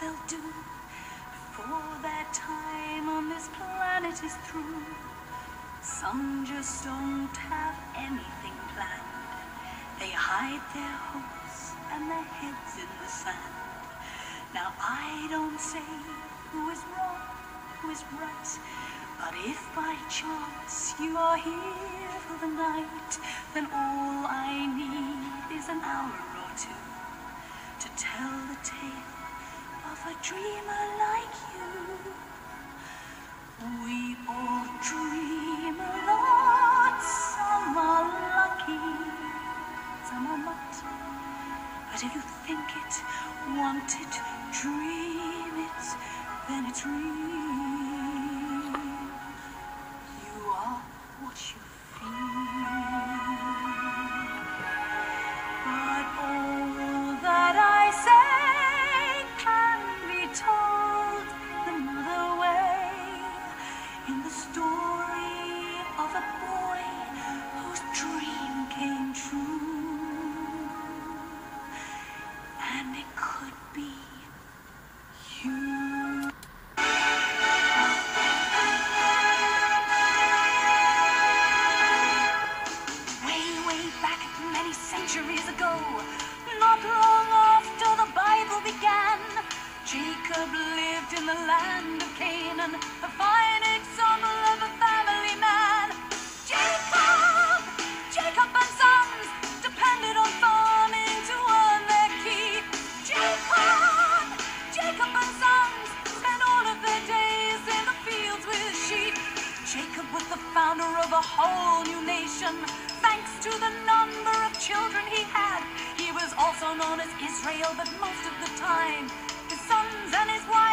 they'll do before their time on this planet is through. Some just don't have anything planned. They hide their hopes and their heads in the sand. Now I don't say who is wrong, who is right, but if by chance you are here for the night, then all I need is an hour or two to tell the tale of a dreamer like you. We all dream a lot, some are lucky, some are not. But if you think it, want it, dream it, then it's real. You are what you Jacob lived in the land of Canaan, a fine example of a family man. Jacob, Jacob and sons depended on farming to earn their keep. Jacob, Jacob and sons spent all of their days in the fields with sheep. Jacob was the founder of a whole new nation, thanks to the number of children he had. He was also known as Israel, but most of the time, and his wives